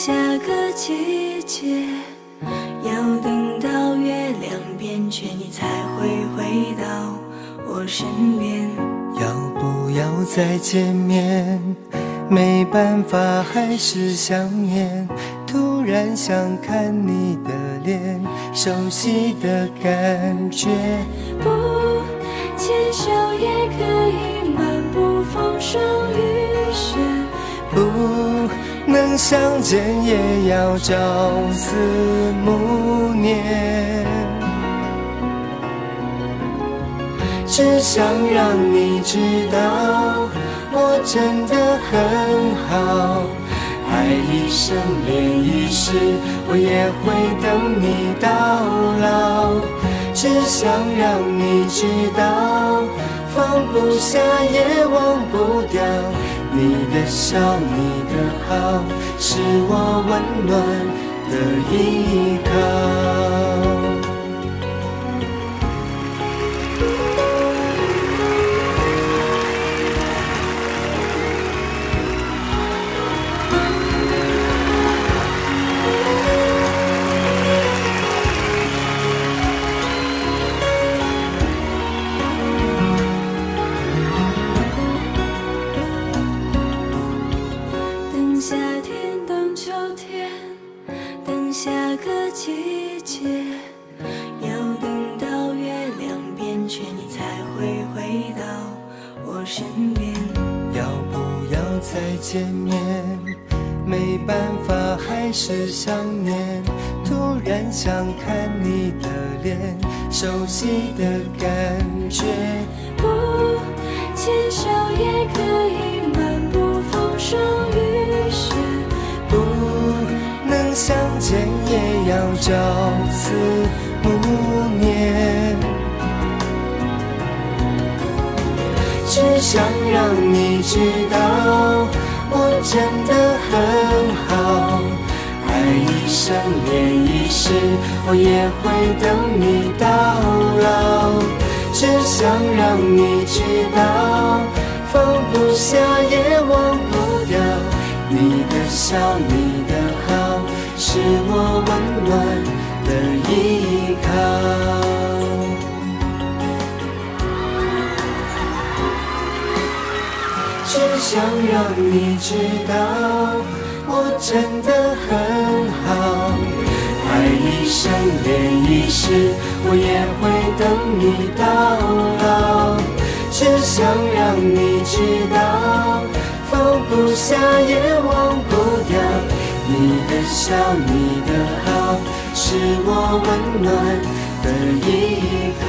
下个季节，要等到月亮变缺，你才会回到我身边。要不要再见面？没办法，还是想念。突然想看你的脸，熟悉的感觉。不牵手也可以漫步风霜雨，相见也要朝思暮念。只想让你知道，我真的很好。爱一生，恋一世，我也会等你到老。只想让你知道，放不下也忘不掉。你的笑，你的好，是我温暖的依靠。的季节，要等到月亮变缺，你才会回到我身边。要不要再见面？没办法，还是想念。突然想看你的脸，熟悉的感觉。不牵手也可以漫步风霜雨雪，不能相见，也朝思暮念。只想让你知道，我真的很好。爱一生，恋一世，我也会等你到老。只想让你知道，放不下也忘不掉。你的笑，你的，是我温暖的依靠。只想让你知道，我真的很好。爱一生，恋一世，我也会等你到老。只想让你知道，放不下也忘不掉。你的笑，你的好，是我温暖的依靠。